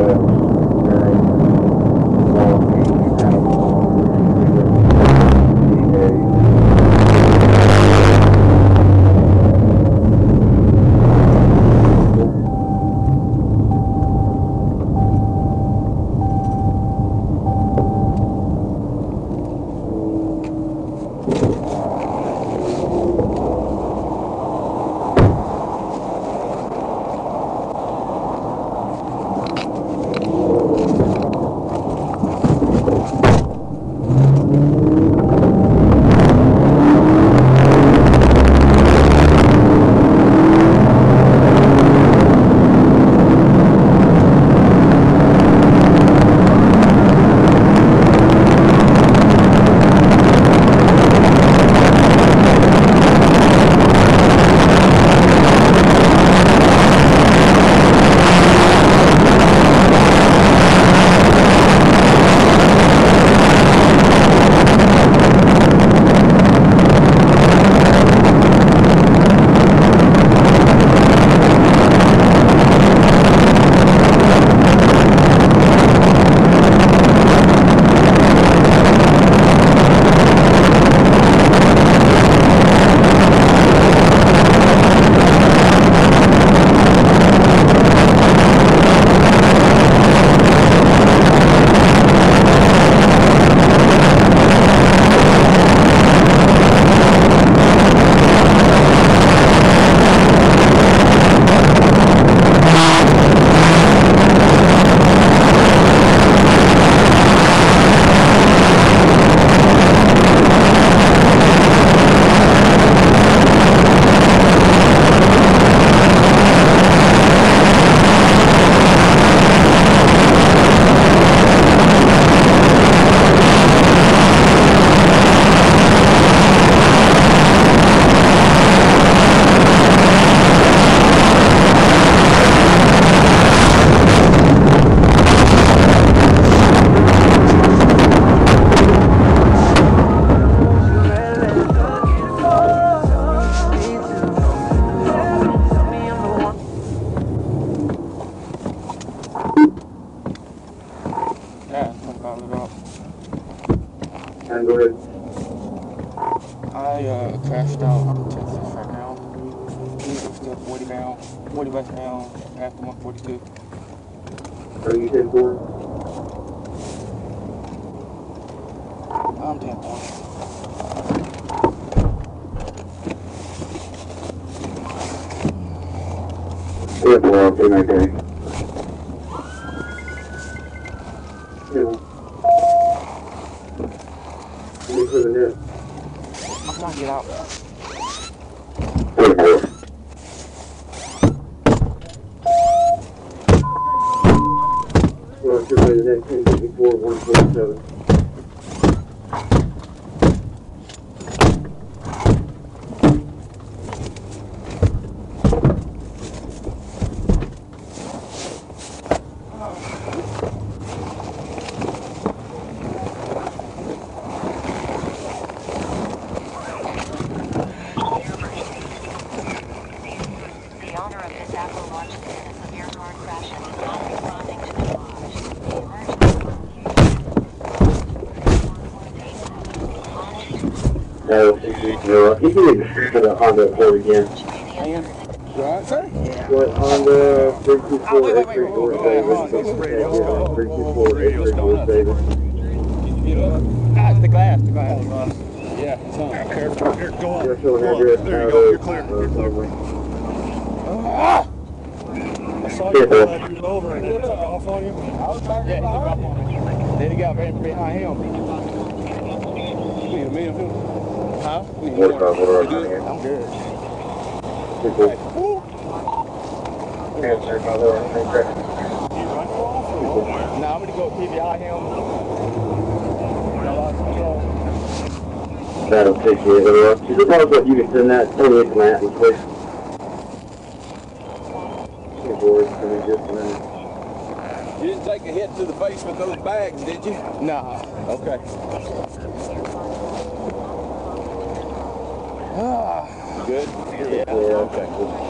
Yeah. I uh, crashed out I'm in Texas right now. I'm still 40 pound, 40 bucks pound after 142. Are you 10 4? I'm 10 4. Yeah, 4 off, 319. For the net. I'm to get out. Well, just the net, 10 54, 147. The owner of this Apple Watch 10 is severe car crash and is not responding to the watch. Emergency No, six eight zero. You can even shoot the Honda Accord again. And, what, sir? What Honda three two Oh, four wait, eight wait, three wait, four wait, wait, hold on. Davis. This radio's going. Three two four eight three four Davis. Ah, it's the glass, the glass. Yeah, it's on. Here, here, go on. You're showing Go on. address. There you go. You're clear. uh, You're clear. Montgomery. Ah! Over and off on you. Then he got right behind him. Huh? We need more. I'm good. Two four. Woo! Yeah, sir. You run off? Now I'm gonna go PBI him. That'll take you. It possible if you can send that to me to Matt, please? Just a minute. You didn't take a hit to the face with those bags, did you? Nah. Okay. Ah. Good? Yeah. Okay.